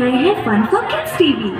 रहे हैं fun for kids TV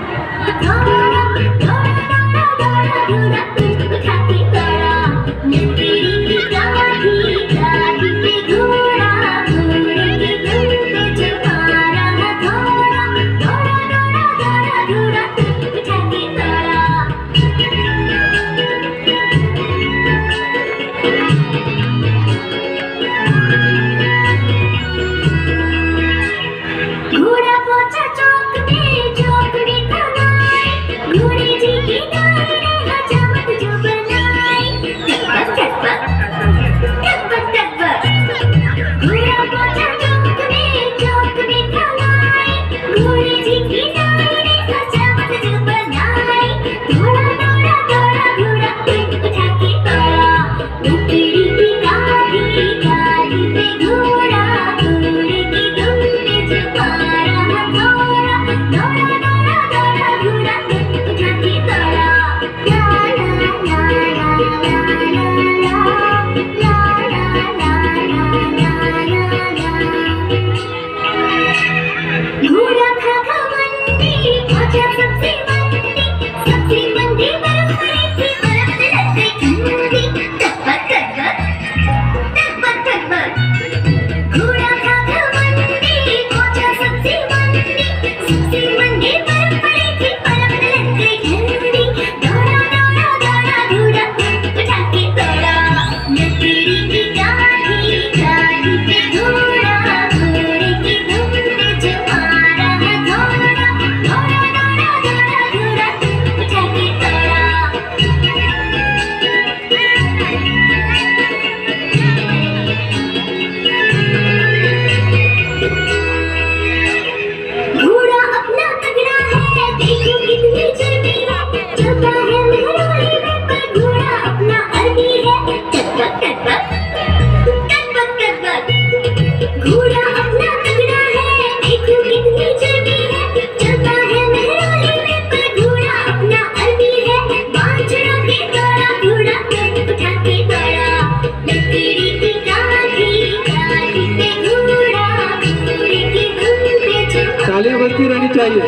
तालियाँ बजती रहनी चाहिए।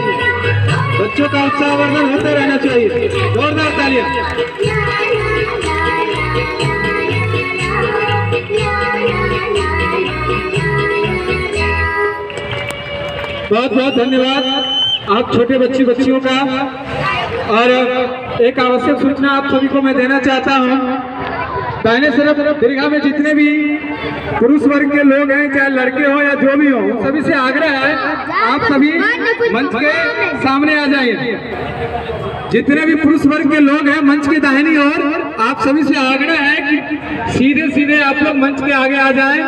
बच्चों का उत्साहवर्धन होते रहना चाहिए। जोरदार तालियाँ। बहुत बहुत धन्यवाद आप छोटे बच्ची बच्चियों का। और एक आवश्यक सूचना आप सभी को मैं देना चाहता हूँ। दाहिने तरफ़ दीर्घा में जितने भी पुरुष वर्ग के लोग हैं, चाहे लड़के हो या जो भी हो सभी से आग्रह है, आप सभी मंच के सामने आ जाइए। जितने भी पुरुष वर्ग के लोग हैं, मंच के दाहिनी ओर, आप सभी से आग्रह है कि सीधे सीधे आप लोग मंच के आगे आ जाए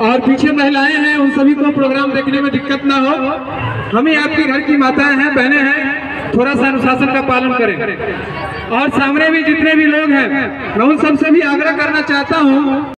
और पीछे महिलाएँ हैं, उन सभी को प्रोग्राम देखने में दिक्कत ना हो। हम ही आपके घर की माताएँ हैं, बहनें हैं थोड़ा सा अनुशासन का पालन करें। और सामने भी जितने भी लोग हैं, मैं उन सबसे भी आग्रह करना चाहता हूँ।